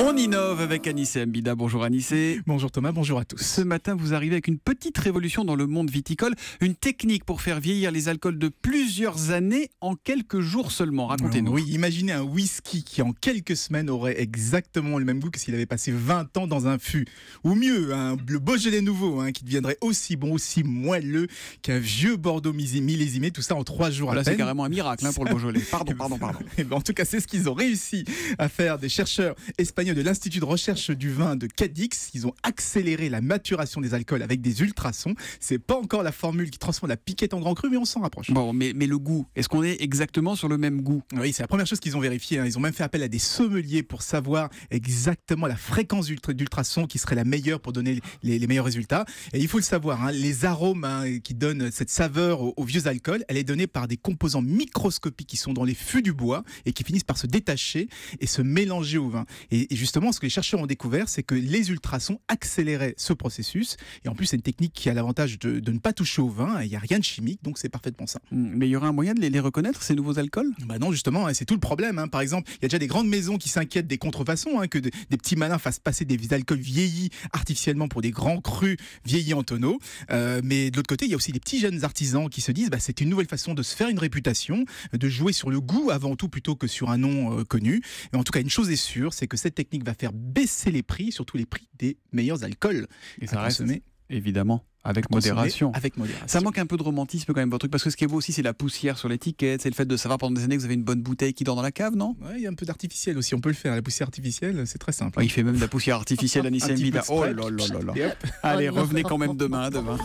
On innove avec Anissé Mbida. Bonjour Anissé. Bonjour Thomas, bonjour à tous. Ce matin, vous arrivez avec une petite révolution dans le monde viticole, une technique pour faire vieillir les alcools de plusieurs années en quelques jours seulement. Racontez-nous. Oui, imaginez un whisky qui en quelques semaines aurait exactement le même goût que s'il avait passé 20 ans dans un fût. Ou mieux, un, le Beaujolais nouveau hein, qui deviendrait aussi bon, aussi moelleux qu'un vieux Bordeaux millésimé, tout ça en trois jours Là, à peine. c'est carrément un miracle hein, pour le Beaujolais. Pardon, pardon, pardon. En tout cas, c'est ce qu'ils ont réussi à faire des chercheurs espagnols de l'Institut de recherche du vin de Cadix. Ils ont accéléré la maturation des alcools avec des ultrasons. C'est pas encore la formule qui transforme la piquette en grand cru, mais on s'en rapproche. Bon, mais, mais le goût, est-ce qu'on est exactement sur le même goût? Oui, c'est la première chose qu'ils ont vérifié. hein. Ils ont même fait appel à des sommeliers pour savoir exactement la fréquence d'ultra- d'ultrasons qui serait la meilleure pour donner les, les meilleurs résultats. Et il faut le savoir, hein, les arômes hein, qui donnent cette saveur aux, aux vieux alcools, elle est donnée par des composants microscopiques qui sont dans les fûts du bois et qui finissent par se détacher et se mélanger au vin. Et, et justement, ce que les chercheurs ont découvert, c'est que les ultrasons accéléraient ce processus. Et en plus, c'est une technique qui a l'avantage de, de ne pas toucher au vin. Il n'y a rien de chimique, donc c'est parfaitement ça. Hmm, Mais il y aurait un moyen de les, les reconnaître, ces nouveaux alcools? Bah non, justement, hein, c'est tout le problème. hein. Par exemple, il y a déjà des grandes maisons qui s'inquiètent des contrefaçons, hein, que de- des petits malins fassent passer des alcools vieillis artificiellement pour des grands crus vieillis en tonneaux. Euh, mais de l'autre côté, il y a aussi des petits jeunes artisans qui se disent, bah, c'est une nouvelle façon de se faire une réputation, de jouer sur le goût avant tout plutôt que sur un nom euh, connu. Mais en tout cas, une chose est sûre, c'est que cette technique va faire baisser les prix, surtout les prix des meilleurs alcools. Et à ça reste, consommer- évidemment, avec à modération. Avec modération. Ça manque un peu de romantisme quand même, votre truc, parce que ce qui est beau aussi, c'est la poussière sur l'étiquette, c'est le fait de savoir pendant des années que vous avez une bonne bouteille qui dort dans la cave, non? Ouais, il y a un peu d'artificiel aussi, on peut le faire. La poussière artificielle, c'est très simple. Ouais, Il fait même de la poussière artificielle, peu Mbida. de Oh là là là là. Allez, revenez quand même demain, demain.